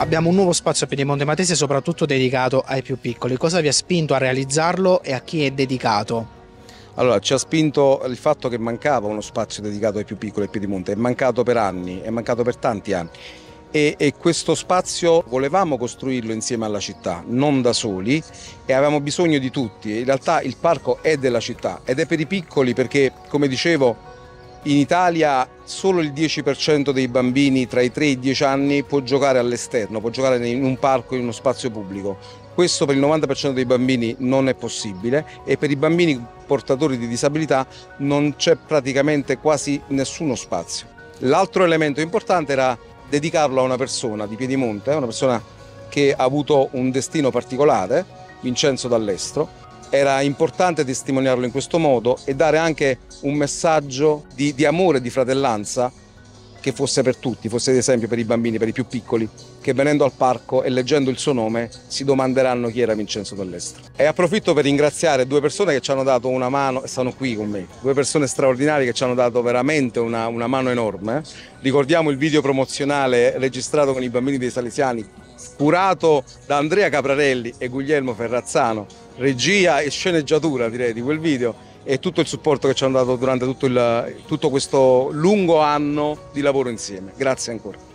Abbiamo un nuovo spazio a Piedimonte Matese soprattutto dedicato ai più piccoli. Cosa vi ha spinto a realizzarlo e a chi è dedicato? Allora, ci ha spinto il fatto che mancava uno spazio dedicato ai più piccoli a Piedimonte, è mancato per anni, è mancato per tanti anni. E, e, questo spazio volevamo costruirlo insieme alla città, non da soli e avevamo bisogno di tutti. In realtà il parco è della città ed è per i piccoli perché, come dicevo, in Italia solo il 10% dei bambini tra i 3 e i 10 anni può giocare all'esterno, può giocare in un parco, in uno spazio pubblico. Questo per il 90% dei bambini non è possibile e per i bambini portatori di disabilità non c'è praticamente quasi nessuno spazio. L'altro elemento importante era dedicarlo a una persona di Piedimonte, una persona che ha avuto un destino particolare, Vincenzo Dall'Estro, era importante testimoniarlo in questo modo e dare anche un messaggio di, di amore di fratellanza che fosse per tutti, fosse ad esempio per i bambini, per i più piccoli, che venendo al parco e leggendo il suo nome si domanderanno chi era Vincenzo Dall'Estro. E approfitto per ringraziare due persone che ci hanno dato una mano stanno qui con me, due persone straordinarie che ci hanno dato veramente una, una mano enorme. Ricordiamo il video promozionale registrato con i bambini dei Salesiani, curato da Andrea Caprarelli e Guglielmo Ferrazzano, regia e sceneggiatura direi di quel video e tutto il supporto che ci hanno dato durante tutto, il, tutto questo lungo anno di lavoro insieme. Grazie ancora.